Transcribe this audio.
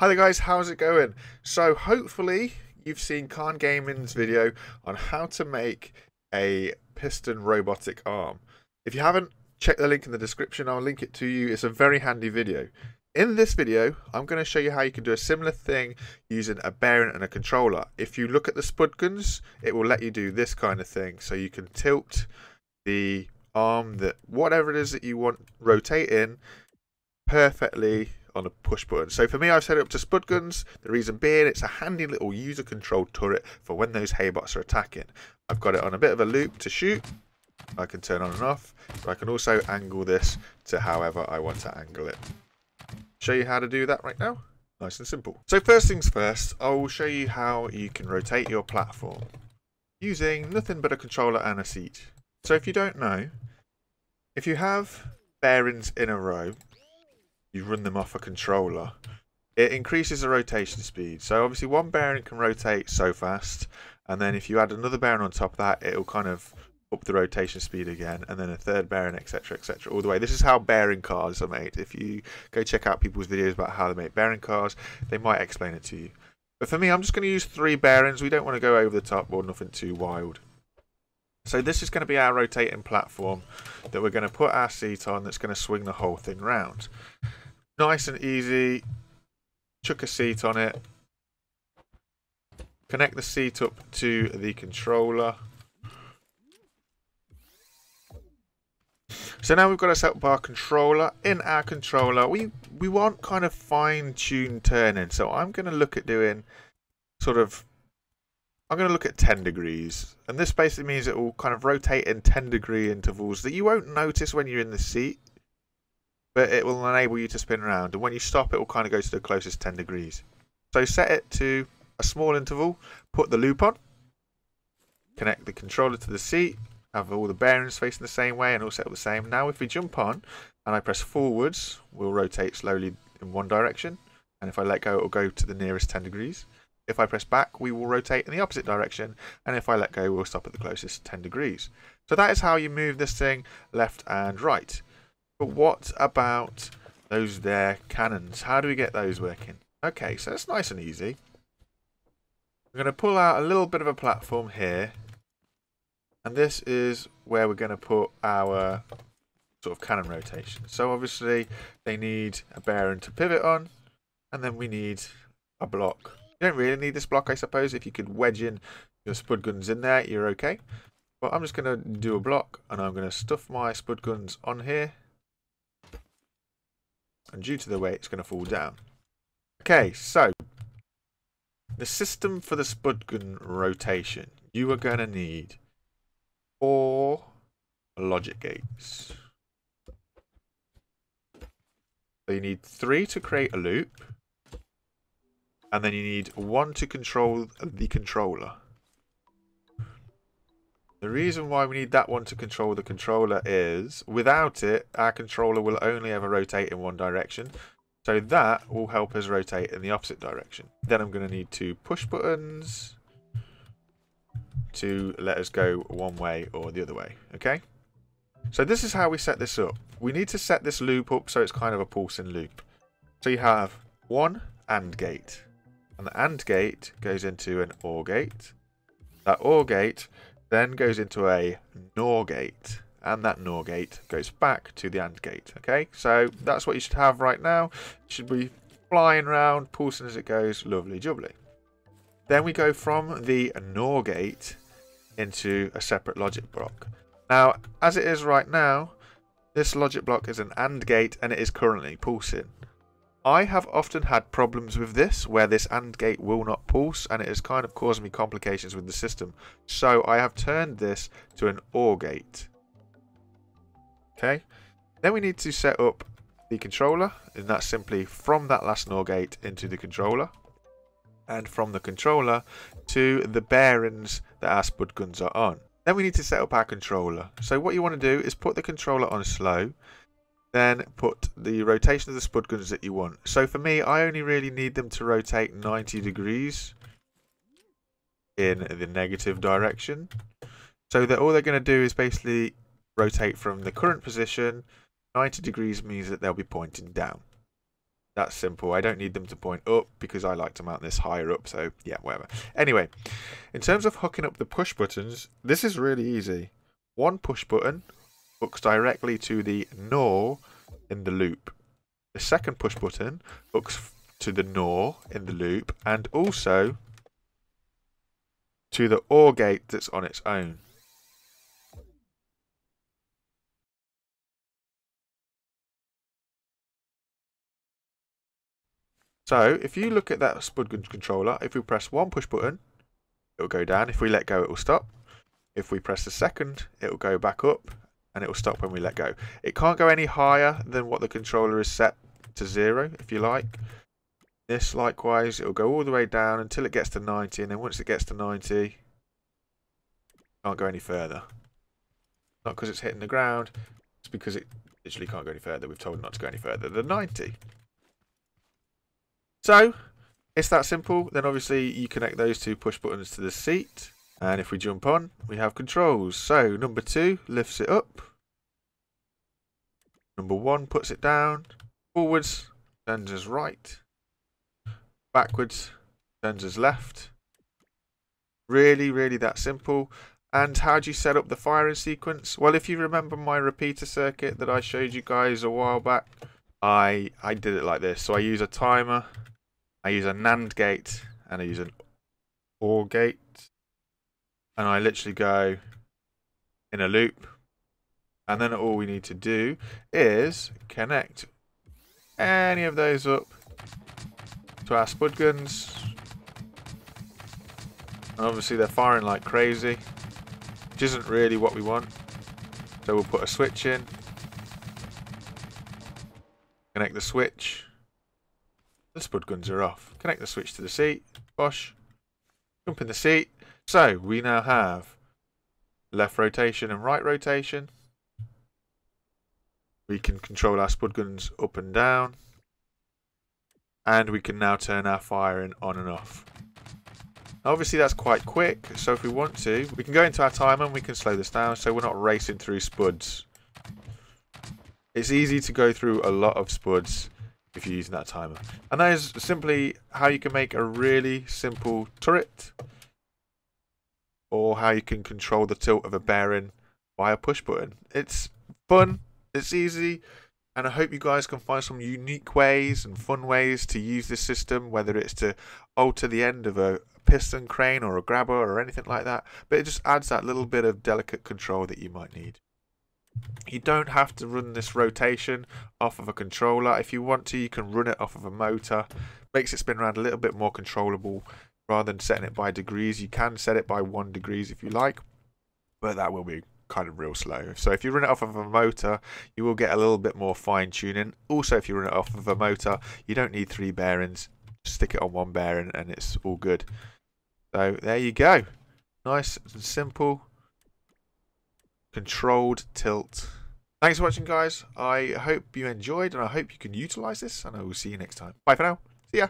Hi there guys, how's it going? So hopefully you've seen KAN Gaming's video on how to make a piston robotic arm. If you haven't, check the link in the description, I'll link it to you. It's a very handy video. In this video, I'm going to show you how you can do a similar thing using a bearing and a controller. If you look at the spud guns, it will let you do this kind of thing. So you can tilt the arm that whatever it is that you want rotate in perfectly on a push button. So for me, I've set it up to spud guns. The reason being, it's a handy little user-controlled turret for when those haybots are attacking. I've got it on a bit of a loop to shoot. I can turn on and off. So I can also angle this to however I want to angle it. Show you how to do that right now. Nice and simple. So first things first, I will show you how you can rotate your platform using nothing but a controller and a seat. So if you don't know, if you have bearings in a row, you run them off a controller, it increases the rotation speed. So obviously one bearing can rotate so fast, and then if you add another bearing on top of that, it'll kind of up the rotation speed again, and then a third bearing, etc., etc., all the way. This is how bearing cars are made. If you go check out people's videos about how they make bearing cars, they might explain it to you. But for me, I'm just going to use three bearings. We don't want to go over the top or nothing too wild. So this is going to be our rotating platform that we're going to put our seat on that's going to swing the whole thing round. Nice and easy. Chuck a seat on it. Connect the seat up to the controller. So now we've got set up our controller. In our controller, we, we want kind of fine-tuned turning. So I'm going to look at doing sort of I'm going to look at 10 degrees. And this basically means it will kind of rotate in 10 degree intervals that you won't notice when you're in the seat. But it will enable you to spin around. And when you stop, it will kind of go to the closest 10 degrees. So set it to a small interval. Put the loop on. Connect the controller to the seat. Have all the bearings facing the same way and all set up the same. Now if we jump on and I press forwards, we'll rotate slowly in one direction. And if I let go, it will go to the nearest 10 degrees. If I press back, we will rotate in the opposite direction, and if I let go, we'll stop at the closest 10 degrees. So that is how you move this thing left and right. But what about those there cannons? How do we get those working? Okay, so it's nice and easy. I'm going to pull out a little bit of a platform here. And this is where we're going to put our sort of cannon rotation. So obviously they need a bearing to pivot on. And then we need a block you don't really need this block, I suppose. If you could wedge in your spud guns in there, you're okay. But I'm just going to do a block, and I'm going to stuff my spud guns on here. And due to the weight, it's going to fall down. Okay, so the system for the spud gun rotation. You are going to need four logic gates. So you need three to create a loop and then you need one to control the controller. The reason why we need that one to control the controller is, without it, our controller will only ever rotate in one direction. So that will help us rotate in the opposite direction. Then I'm going to need two push buttons to let us go one way or the other way. Okay? So this is how we set this up. We need to set this loop up so it's kind of a pulsing loop. So you have one AND gate. And the AND gate goes into an OR gate. That OR gate then goes into a NOR gate. And that NOR gate goes back to the AND gate. Okay, so that's what you should have right now. Should be flying around, pulsing as it goes. Lovely jubbly. Then we go from the NOR gate into a separate logic block. Now, as it is right now, this logic block is an AND gate and it is currently pulsing. I have often had problems with this where this AND gate will not pulse and it has kind of caused me complications with the system. So I have turned this to an OR gate. Okay. Then we need to set up the controller and that's simply from that last NOR gate into the controller and from the controller to the bearings that our spud guns are on. Then we need to set up our controller. So what you want to do is put the controller on slow then put the rotation of the spud guns that you want. So for me, I only really need them to rotate 90 degrees in the negative direction. So that all they're going to do is basically rotate from the current position. 90 degrees means that they'll be pointing down. That's simple. I don't need them to point up because I like to mount this higher up. So yeah, whatever. Anyway, in terms of hooking up the push buttons, this is really easy. One push button hooks directly to the NOR in the loop. The second push button hooks to the NOR in the loop and also to the OR gate that's on its own. So if you look at that Spud controller, if we press one push button, it will go down. If we let go, it will stop. If we press the second, it will go back up and it will stop when we let go. It can't go any higher than what the controller is set to zero, if you like. This, likewise, it will go all the way down until it gets to 90, and then once it gets to 90, can't go any further. Not because it's hitting the ground, it's because it literally can't go any further. We've told it not to go any further than 90. So, it's that simple. Then obviously you connect those two push buttons to the seat. And if we jump on, we have controls. So, number two lifts it up. Number one puts it down. Forwards, turns us right. Backwards, turns us left. Really, really that simple. And how do you set up the firing sequence? Well, if you remember my repeater circuit that I showed you guys a while back, I I did it like this. So I use a timer I use a NAND gate and I use an OR gate. And I literally go in a loop. And then all we need to do is connect any of those up to our spud guns. And obviously they're firing like crazy, which isn't really what we want. So we'll put a switch in, connect the switch, the spud guns are off. Connect the switch to the seat. Bosh. Jump in the seat. So we now have left rotation and right rotation. We can control our spud guns up and down. And we can now turn our firing on and off. Obviously that's quite quick, so if we want to, we can go into our timer and we can slow this down so we're not racing through spuds. It's easy to go through a lot of spuds if you're using that timer. And that is simply how you can make a really simple turret or how you can control the tilt of a bearing by a push button. It's fun, it's easy, and I hope you guys can find some unique ways and fun ways to use this system, whether it's to alter the end of a piston crane or a grabber or anything like that. But it just adds that little bit of delicate control that you might need. You don't have to run this rotation off of a controller. If you want to, you can run it off of a motor. Makes it spin around a little bit more controllable rather than setting it by degrees. You can set it by one degrees if you like, but that will be kind of real slow. So if you run it off of a motor, you will get a little bit more fine tuning. Also, if you run it off of a motor, you don't need three bearings. Just stick it on one bearing and it's all good. So there you go. Nice and simple controlled tilt. Thanks for watching, guys. I hope you enjoyed and I hope you can utilize this, and I will see you next time. Bye for now. See ya.